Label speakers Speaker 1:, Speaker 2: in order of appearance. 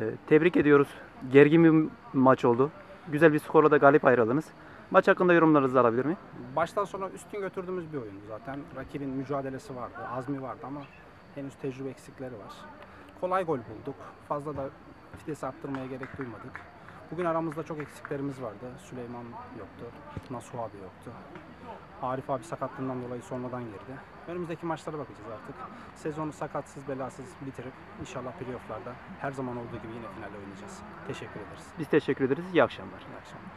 Speaker 1: Ee, tebrik ediyoruz. Gergin bir maç oldu. Güzel bir skorla da galip ayrıldınız. Maç hakkında yorumlarınızı alabilir miyim?
Speaker 2: Baştan sona üstün götürdüğümüz bir oyundu zaten. Rakibin mücadelesi vardı, azmi vardı ama henüz tecrübe eksikleri var. Kolay gol bulduk. Fazla da vites arttırmaya gerek duymadık. Bugün aramızda çok eksiklerimiz vardı. Süleyman yoktu, Nasuh abi yoktu. Arif abi sakatlığından dolayı sonradan girdi. Önümüzdeki maçlara bakacağız artık. Sezonu sakatsız belasız bitirip inşallah playofflarda her zaman olduğu gibi yine finalde oynayacağız. Teşekkür ederiz.
Speaker 1: Biz teşekkür ederiz. İyi akşamlar.
Speaker 2: İyi akşamlar.